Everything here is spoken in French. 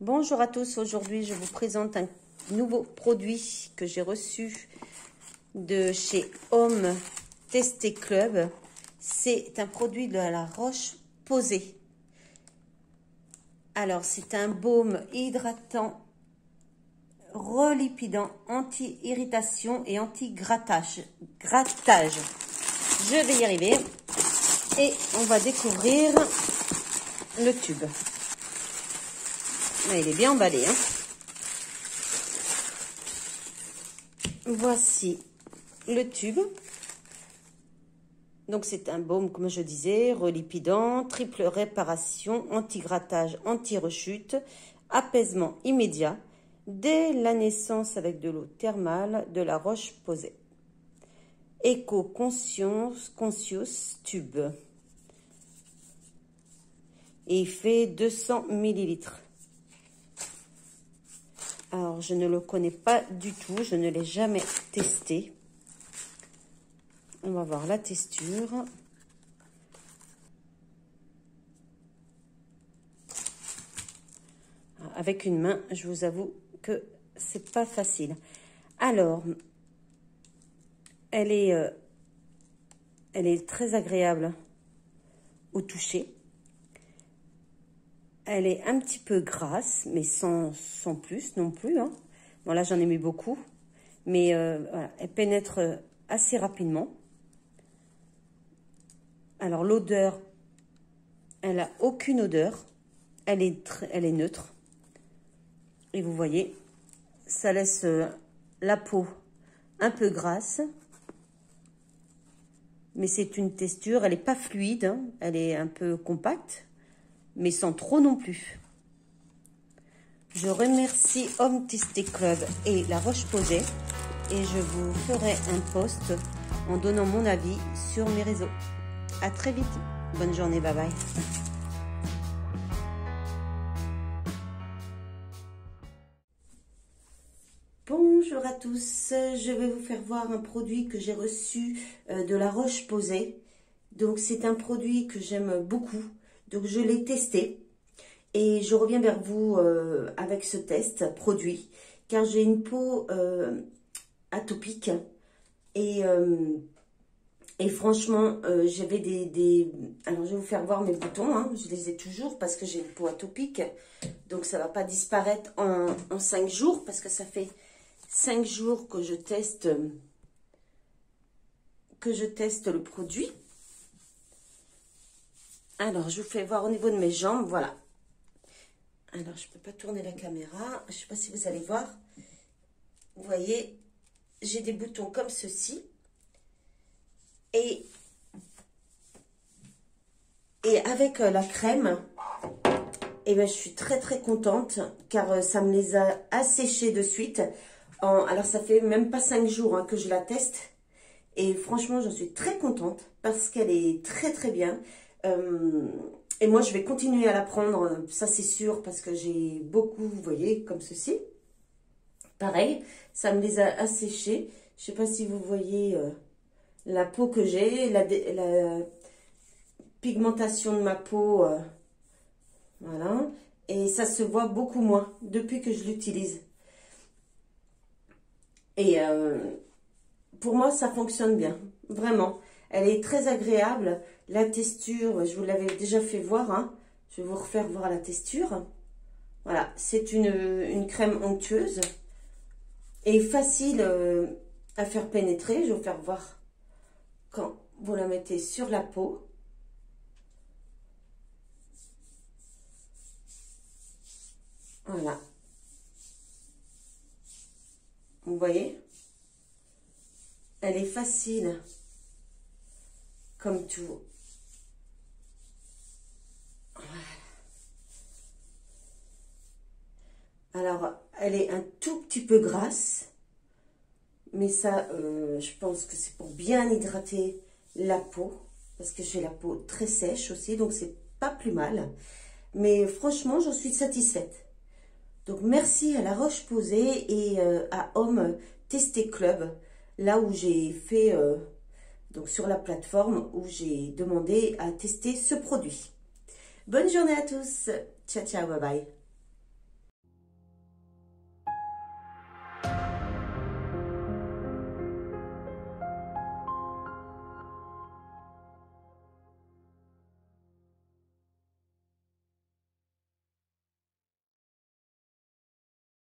Bonjour à tous, aujourd'hui je vous présente un nouveau produit que j'ai reçu de chez Home Testé Club. C'est un produit de la roche posée. Alors c'est un baume hydratant, relipidant, anti-irritation et anti-grattage. Grattage. Je vais y arriver et on va découvrir le tube. Ah, il est bien emballé. Hein. Voici le tube. Donc c'est un baume, comme je disais, relipidant, triple réparation, anti-grattage, anti-rechute, apaisement immédiat, dès la naissance avec de l'eau thermale de la roche posée. Eco Conscious, Conscious Tube. Et il fait 200 millilitres. Alors, je ne le connais pas du tout. Je ne l'ai jamais testé. On va voir la texture. Avec une main, je vous avoue que c'est pas facile. Alors, elle est, euh, elle est très agréable au toucher. Elle est un petit peu grasse, mais sans, plus non plus. Hein. Bon, là, j'en ai mis beaucoup. Mais euh, elle pénètre assez rapidement. Alors, l'odeur, elle a aucune odeur. Elle est, elle est neutre. Et vous voyez, ça laisse euh, la peau un peu grasse. Mais c'est une texture, elle n'est pas fluide, hein. elle est un peu compacte mais sans trop non plus. Je remercie Homme Tisté Club et La Roche-Posay et je vous ferai un post en donnant mon avis sur mes réseaux. À très vite. Bonne journée. Bye bye. Bonjour à tous, je vais vous faire voir un produit que j'ai reçu euh, de la Roche-Posay. Donc c'est un produit que j'aime beaucoup. Donc je l'ai testé et je reviens vers vous euh, avec ce test produit car j'ai une peau euh, atopique et, euh, et franchement j'avais des, Alors je vais vous faire voir mes boutons, hein. je les ai toujours parce que j'ai une peau atopique donc ça ne va pas disparaître en, en 5 jours parce que ça fait 5 jours que je teste que je teste le produit alors, je vous fais voir au niveau de mes jambes, voilà. Alors, je ne peux pas tourner la caméra. Je ne sais pas si vous allez voir. Vous voyez, j'ai des boutons comme ceci. Et, et avec euh, la crème, eh ben, je suis très très contente car euh, ça me les a asséchés de suite. alors, ça fait même pas cinq jours hein, que je la teste. Et franchement, je suis très contente parce qu'elle est très très bien. Euh, et moi, je vais continuer à l'apprendre, ça c'est sûr, parce que j'ai beaucoup, vous voyez, comme ceci. Pareil, ça me les a asséchés. Je sais pas si vous voyez euh, la peau que j'ai, la, pigmentation de ma peau. Euh, voilà. Et ça se voit beaucoup moins depuis que je l'utilise. Et pour moi, ça fonctionne bien. Vraiment. Elle est très agréable. La texture, je vous l'avais déjà fait voir. Hein. Je vais vous refaire voir la texture. Voilà, c'est une, crème onctueuse et facile euh, à faire pénétrer. Je vais vous faire voir quand vous la mettez sur la peau. Voilà. Vous voyez? Elle est facile comme tout. Alors, elle est un tout petit peu grasse. Mais ça, euh, je pense que c'est pour bien hydrater la peau. Parce que j'ai la peau très sèche aussi. Donc, c'est pas plus mal. Mais franchement, j'en suis satisfaite. Donc, merci à La Roche-Posay et euh, à Homme Testé Club. Là où j'ai fait... Euh, donc sur la plateforme où j'ai demandé à tester ce produit. Bonne journée à tous. Ciao, ciao, bye bye.